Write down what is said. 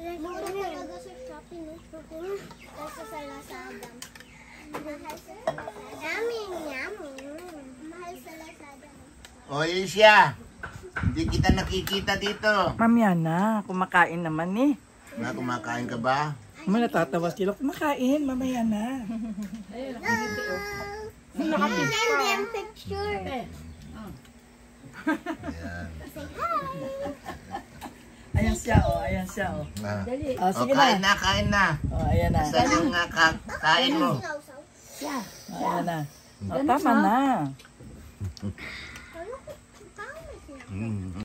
Mura talaga sa Shopee, no? Kaysa sa Lazada. Mahal sa Lazada. Yummy, yummy. Mahal sa Lazada. O, siya. Hindi kita nakikita dito. Mamaya na, kumakain naman eh. Na, kumakain ka ba? May natatawa sila, kumakain, mamaya na. Send them picture. Ayan siya, oh. Ayan siya, oh. Na. Dali. Oh, oh sige oh, kain na. na, kain na. Oh, ayan na. Saan yung uh, ka kain mo? Yeah. Oh, ayan na. Oh, tama na. Mm.